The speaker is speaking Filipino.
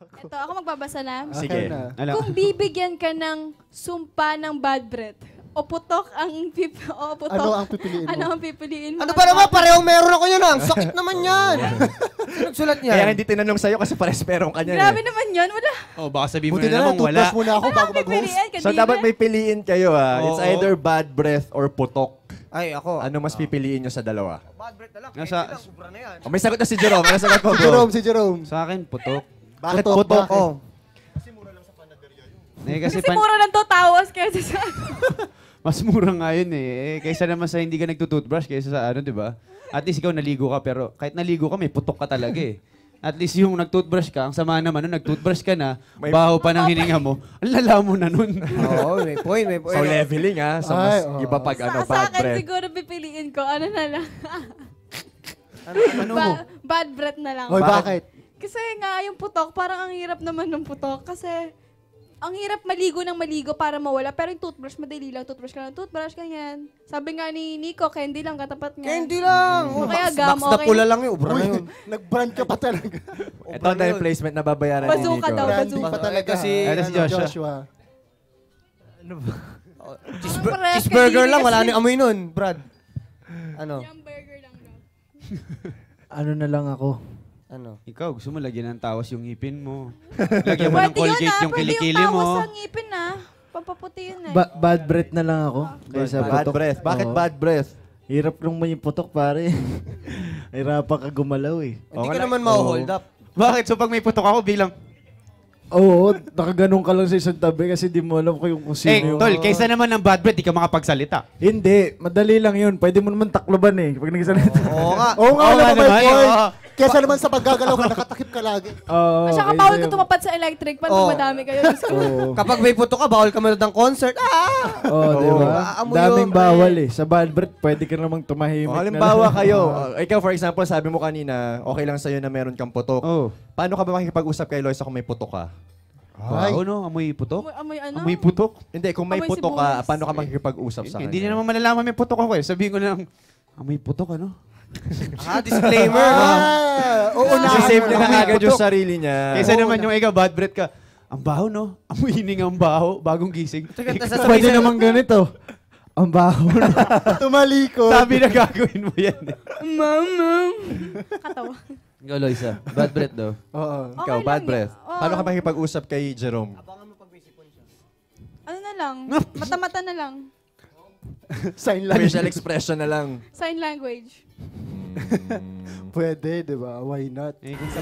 Ito, ako magbabasa na. Sige. na. Ano? Kung bibigyan ka ng sumpa ng bad breath, o putok ang pip o putok. Ano ang pipiliin mo? Ano ang pipiliin mo? Ano ba naman? Parehong meron ako yan. ah. Ang sakit naman yan. Nagsulat niya. Kaya hindi tinanong sa'yo kasi pares perong kanya Grabe eh. naman yun. Wala. Oh, baka sabihin mo Buti na na lang, naman wala. toothbrush muna ako Ano bago mag-host. So dapat may piliin kayo ah. It's Oo. either bad breath or putok. Ay, ako. Ano mas pipiliin nyo sa dalawa? Bad breath na lang. Nasa- Nasa... lang, sobra na yan. Oh, may sagot na si Jerome. May sagot ko, Si. Jerome, si Jerome. Sa akin, putok. Bakit Putok, putok? putok. Oh. Eh, kasi Kasi pan- mura lang to tawas kaysa sa... mas mura nga yun eh. eh. Kaysa naman sa hindi ka nagtutoothbrush, kaysa sa ano, di ba? At least ikaw naligo ka, pero kahit naligo ka, may putok ka talaga eh. At least yung nagtoothbrush ka, ang sama naman nun, nagtoothbrush ka na, May- baho pa ng hininga mo, ang lala mo na nun. Oo, may point, may point. So leveling ah. So Ay, mas oo. iba pag ano, sa, sa bad akin breath. siguro pipiliin ko. Ano na lang. Ano, ano, ano? Ba- bad breath na lang. Oy, Bakit? Kasi nga, yung putok, parang ang hirap naman ng putok. Kasi, ang hirap maligo ng maligo para mawala. Pero yung toothbrush, madali lang. Toothbrush ka lang, toothbrush, ganyan. Sabi nga ni Nico, candy lang katapat niya. Candy lang. O Oh, kaya box, gum, box na okay. pula lang yun. Ubra na yun. nag-brand ka pa talaga. Ito na yung placement na babayaran ni Bazooka Nico. daw. Branding bazooka. pa talaga. Kasi- Ano si Joshua? Oh, cheeseburger, Parehas cheeseburger lang. Wala kasi. ni amoy nun, Brad. Ano? Yung burger lang daw. Ano na lang ako? Ano? Ikaw, gusto mo lagyan ng tawas yung ngipin mo. Lagyan mo ng Pwede yun Colgate ah. yung Pwede yung kilikili mo. tawas sa ngipin ah. Pampaputi yun eh. Ba- bad breath na lang ako. Kaysa Bad putok. breath. Bakit Oo. bad breath? Hirap nung may putok, pare. Hirapan ka gumalaw eh. Hindi Okay ka naman ma-hold up. Bakit? So pag may putok ako, biglang, Oo, nakaganon ka lang sa isang tabi kasi di mo alam kung, kung sino eh, yung... tol, kaysa naman ng bad breath, di ka makapagsalita. Hindi, madali lang yun. Pwede mo naman takloban eh. Pag nagsalita. Oo nga. Oo nga, ka may naman, point. Oo. Kesa naman sa paggagalaw ka, nakatakip ka lagi. Oo. At saka bawal ka tumapad sa electric pan Oh. pag madami kayo. Diyos ko. Oo. Kapag may puto ka, bawal ka manood ng concert. Ah! Oo, di Oo. ba? Aamoy Daming yun, bawal eh. Sa bad breath, pwede ka namang tumahimik O, na halimbawa lang. kayo, uh, ikaw for example, sabi mo kanina, okay lang sa'yo na meron kang putok. Oh. Paano ka ba makikipag-usap kay Loisa kung may putok ka? Ay. Wow, no? Amoy putok? Amoy, amoy ano? Amoy putok? Hindi, kung may Amoy putok ka, sibuyas. paano ka makikipag-usap sa kanya? Hindi niya naman malalaman may putok ako eh. Sabihin ko na lang, amoy putok ano? Ah, disclaimer. Ah, oo na. Kasi save niya na agad yung sarili niya. Kaysa naman na- yung ikaw, bad breath ka. Ang baho, no? Amoy hining ang baho, bagong gising. Pwede naman ganito. Ang baho na. Tumalikod. Sabi na gagawin mo yan. eh. Mama. Katawa. Ikaw, Loisa. Bad breath daw. Oo. Ikaw, Okay bad lang breath. Oo. Paano ka makikipag-usap kay Jerome? Ano na lang? Mata-mata na lang. Sign language. Facial expression na lang. Sign language. Pwede, di ba? Why not? Eh, kung sa